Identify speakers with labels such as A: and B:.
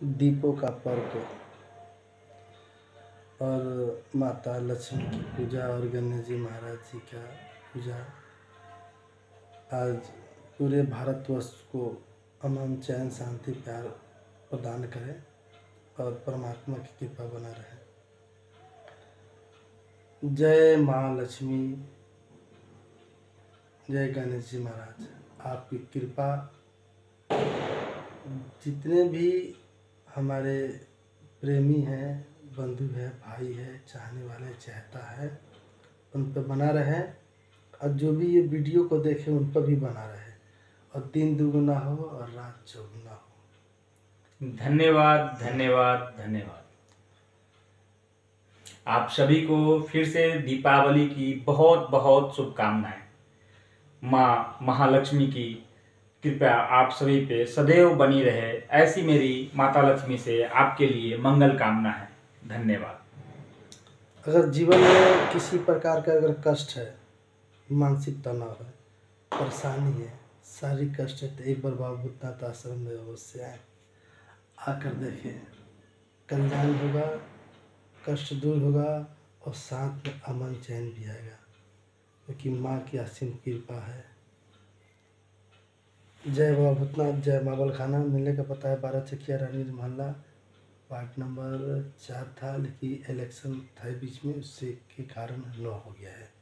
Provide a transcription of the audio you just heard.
A: दीपों का पर्व और माता लक्ष्मी की पूजा और गणेश जी महाराज जी का पूजा। आज पूरे भारतवर्ष को अमन चैन शांति प्यार प्रदान करें और परमात्मा की कृपा बना रहे। जय माँ लक्ष्मी, जय गणेश जी महाराज। आपकी कृपा जितने भी हमारे प्रेमी हैं, बंधु है, भाई है, चाहने वाले चाहता है, उन पर बना रहे। और जो भी ये वीडियो को देखे, उन पर भी बना रहे। और दिन दुगुना हो और रात चौगुना हो।
B: धन्यवाद धन्यवाद धन्यवाद। आप सभी को फिर से दीपावली की बहुत बहुत शुभकामनाएँ। माँ महालक्ष्मी की कृपया आप सभी पे सदैव बनी रहे। ऐसी मेरी माता लक्ष्मी से आपके लिए मंगल कामना है। धन्यवाद।
A: अगर जीवन में किसी प्रकार का अगर कष्ट है, मानसिक तनाव है, परेशानी है, शारीरिक कष्ट है तो एक बार बाबू भूतनाथ आश्रम में अवश्य आए। आकर देखें, कल्याण होगा, कष्ट दूर होगा और साथ में अमन चैन भी आएगा। क्योंकि माँ की असीम कृपा है। जय बाबा भूतनाथ, जय मावल खाना मिलने का पता है बारह चकिया रानी मोहल्ला। पार्ट नंबर चार था, लेकिन इलेक्शन था बीच में, उससे के कारण लॉ हो गया है।